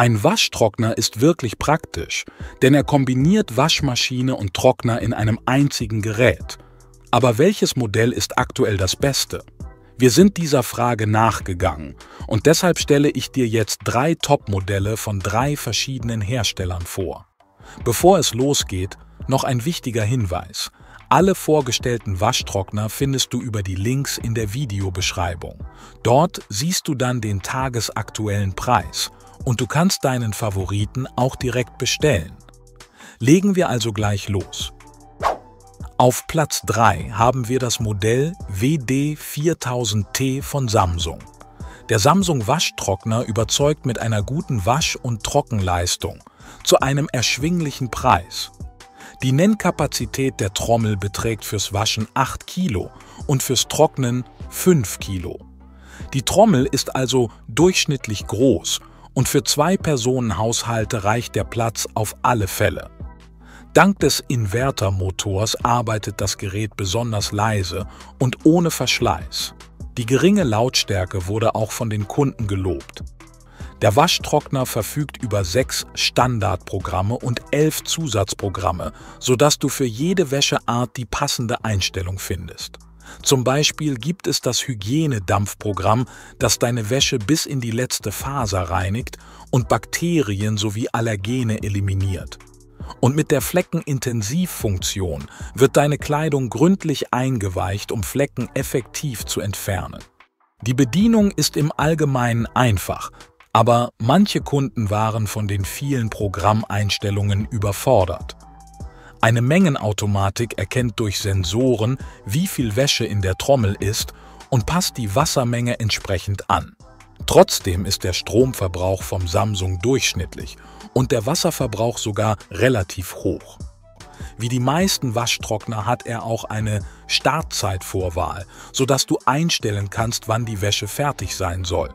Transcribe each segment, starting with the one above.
Ein Waschtrockner ist wirklich praktisch, denn er kombiniert Waschmaschine und Trockner in einem einzigen Gerät. Aber welches Modell ist aktuell das beste? Wir sind dieser Frage nachgegangen und deshalb stelle ich dir jetzt drei Top-Modelle von drei verschiedenen Herstellern vor. Bevor es losgeht, noch ein wichtiger Hinweis. Alle vorgestellten Waschtrockner findest du über die Links in der Videobeschreibung. Dort siehst du dann den tagesaktuellen Preis und du kannst deinen Favoriten auch direkt bestellen. Legen wir also gleich los. Auf Platz 3 haben wir das Modell WD4000T von Samsung. Der Samsung Waschtrockner überzeugt mit einer guten Wasch- und Trockenleistung zu einem erschwinglichen Preis. Die Nennkapazität der Trommel beträgt fürs Waschen 8 Kilo und fürs Trocknen 5 Kilo. Die Trommel ist also durchschnittlich groß und für zwei Personen Haushalte reicht der Platz auf alle Fälle. Dank des Invertermotors arbeitet das Gerät besonders leise und ohne Verschleiß. Die geringe Lautstärke wurde auch von den Kunden gelobt. Der Waschtrockner verfügt über sechs Standardprogramme und elf Zusatzprogramme, sodass du für jede Wäscheart die passende Einstellung findest. Zum Beispiel gibt es das Hygienedampfprogramm, das deine Wäsche bis in die letzte Faser reinigt und Bakterien sowie Allergene eliminiert. Und mit der Fleckenintensivfunktion wird deine Kleidung gründlich eingeweicht, um Flecken effektiv zu entfernen. Die Bedienung ist im Allgemeinen einfach, aber manche Kunden waren von den vielen Programmeinstellungen überfordert. Eine Mengenautomatik erkennt durch Sensoren, wie viel Wäsche in der Trommel ist und passt die Wassermenge entsprechend an. Trotzdem ist der Stromverbrauch vom Samsung durchschnittlich und der Wasserverbrauch sogar relativ hoch. Wie die meisten Waschtrockner hat er auch eine Startzeitvorwahl, sodass du einstellen kannst, wann die Wäsche fertig sein soll.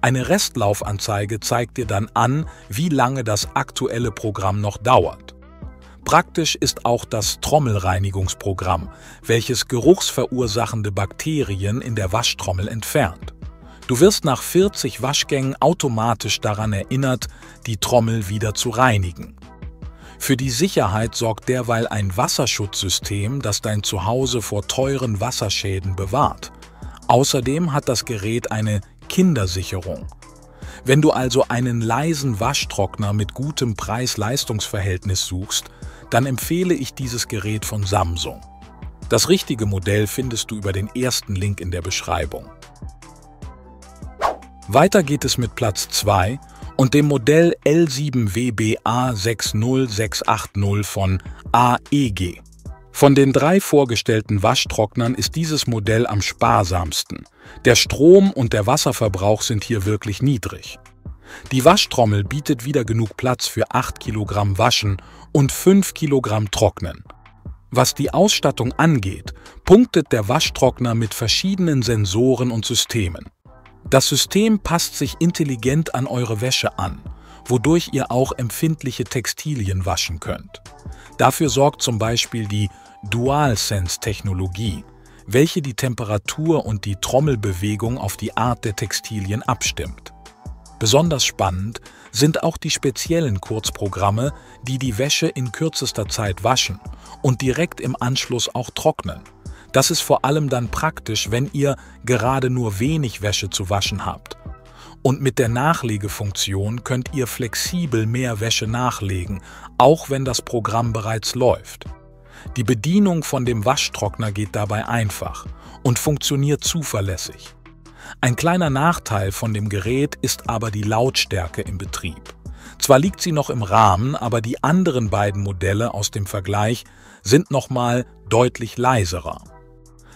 Eine Restlaufanzeige zeigt dir dann an, wie lange das aktuelle Programm noch dauert. Praktisch ist auch das Trommelreinigungsprogramm, welches geruchsverursachende Bakterien in der Waschtrommel entfernt. Du wirst nach 40 Waschgängen automatisch daran erinnert, die Trommel wieder zu reinigen. Für die Sicherheit sorgt derweil ein Wasserschutzsystem, das dein Zuhause vor teuren Wasserschäden bewahrt. Außerdem hat das Gerät eine Kindersicherung. Wenn du also einen leisen Waschtrockner mit gutem Preis-Leistungs-Verhältnis suchst, dann empfehle ich dieses Gerät von Samsung. Das richtige Modell findest du über den ersten Link in der Beschreibung. Weiter geht es mit Platz 2 und dem Modell L7WBA60680 von AEG. Von den drei vorgestellten Waschtrocknern ist dieses Modell am sparsamsten. Der Strom- und der Wasserverbrauch sind hier wirklich niedrig. Die Waschtrommel bietet wieder genug Platz für 8 Kilogramm Waschen und 5 Kilogramm Trocknen. Was die Ausstattung angeht, punktet der Waschtrockner mit verschiedenen Sensoren und Systemen. Das System passt sich intelligent an eure Wäsche an, wodurch ihr auch empfindliche Textilien waschen könnt. Dafür sorgt zum Beispiel die DualSense-Technologie, welche die Temperatur und die Trommelbewegung auf die Art der Textilien abstimmt. Besonders spannend sind auch die speziellen Kurzprogramme, die die Wäsche in kürzester Zeit waschen und direkt im Anschluss auch trocknen. Das ist vor allem dann praktisch, wenn ihr gerade nur wenig Wäsche zu waschen habt. Und mit der Nachlegefunktion könnt ihr flexibel mehr Wäsche nachlegen, auch wenn das Programm bereits läuft. Die Bedienung von dem Waschtrockner geht dabei einfach und funktioniert zuverlässig. Ein kleiner Nachteil von dem Gerät ist aber die Lautstärke im Betrieb. Zwar liegt sie noch im Rahmen, aber die anderen beiden Modelle aus dem Vergleich sind nochmal deutlich leiserer.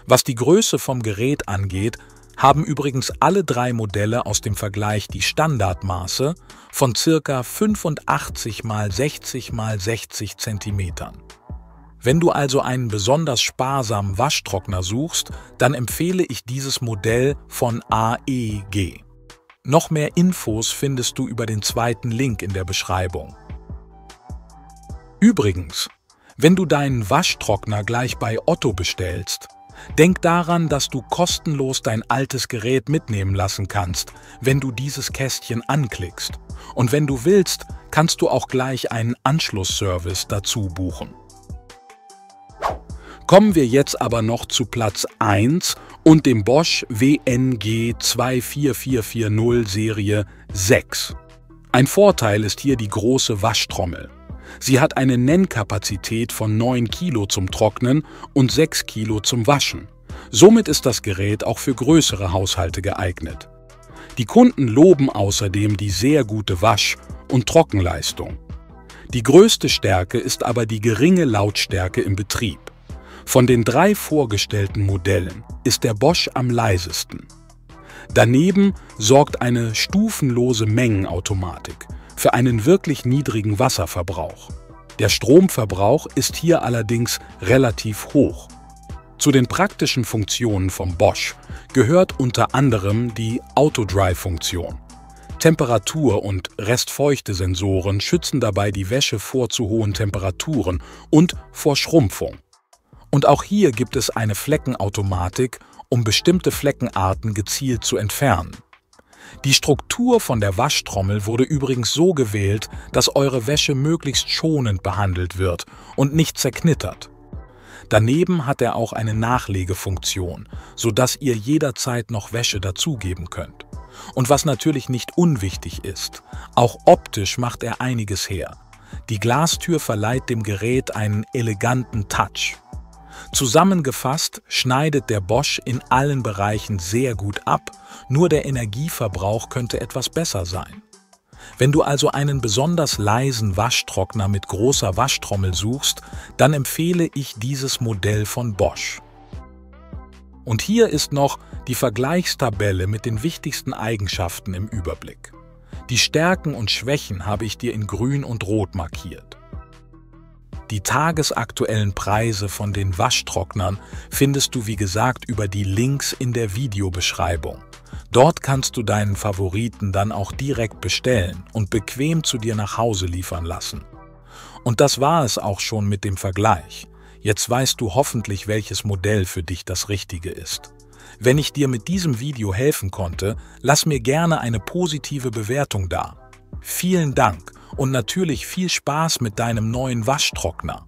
Was die Größe vom Gerät angeht, haben übrigens alle drei Modelle aus dem Vergleich die Standardmaße von ca. 85 x 60 x 60 cm. Wenn du also einen besonders sparsamen Waschtrockner suchst, dann empfehle ich dieses Modell von AEG. Noch mehr Infos findest du über den zweiten Link in der Beschreibung. Übrigens, wenn du deinen Waschtrockner gleich bei Otto bestellst, Denk daran, dass du kostenlos dein altes Gerät mitnehmen lassen kannst, wenn du dieses Kästchen anklickst. Und wenn du willst, kannst du auch gleich einen Anschlussservice dazu buchen. Kommen wir jetzt aber noch zu Platz 1 und dem Bosch WNG 24440 Serie 6. Ein Vorteil ist hier die große Waschtrommel. Sie hat eine Nennkapazität von 9 Kilo zum Trocknen und 6 Kilo zum Waschen. Somit ist das Gerät auch für größere Haushalte geeignet. Die Kunden loben außerdem die sehr gute Wasch- und Trockenleistung. Die größte Stärke ist aber die geringe Lautstärke im Betrieb. Von den drei vorgestellten Modellen ist der Bosch am leisesten. Daneben sorgt eine stufenlose Mengenautomatik für einen wirklich niedrigen Wasserverbrauch. Der Stromverbrauch ist hier allerdings relativ hoch. Zu den praktischen Funktionen vom Bosch gehört unter anderem die Autodry-Funktion. Temperatur- und Restfeuchte-Sensoren schützen dabei die Wäsche vor zu hohen Temperaturen und vor Schrumpfung. Und auch hier gibt es eine Fleckenautomatik, um bestimmte Fleckenarten gezielt zu entfernen. Die Struktur von der Waschtrommel wurde übrigens so gewählt, dass eure Wäsche möglichst schonend behandelt wird und nicht zerknittert. Daneben hat er auch eine Nachlegefunktion, sodass ihr jederzeit noch Wäsche dazugeben könnt. Und was natürlich nicht unwichtig ist, auch optisch macht er einiges her. Die Glastür verleiht dem Gerät einen eleganten Touch. Zusammengefasst schneidet der Bosch in allen Bereichen sehr gut ab, nur der Energieverbrauch könnte etwas besser sein. Wenn du also einen besonders leisen Waschtrockner mit großer Waschtrommel suchst, dann empfehle ich dieses Modell von Bosch. Und hier ist noch die Vergleichstabelle mit den wichtigsten Eigenschaften im Überblick. Die Stärken und Schwächen habe ich dir in grün und rot markiert. Die tagesaktuellen Preise von den Waschtrocknern findest du wie gesagt über die Links in der Videobeschreibung. Dort kannst du deinen Favoriten dann auch direkt bestellen und bequem zu dir nach Hause liefern lassen. Und das war es auch schon mit dem Vergleich. Jetzt weißt du hoffentlich, welches Modell für dich das Richtige ist. Wenn ich dir mit diesem Video helfen konnte, lass mir gerne eine positive Bewertung da. Vielen Dank und natürlich viel Spaß mit deinem neuen Waschtrockner.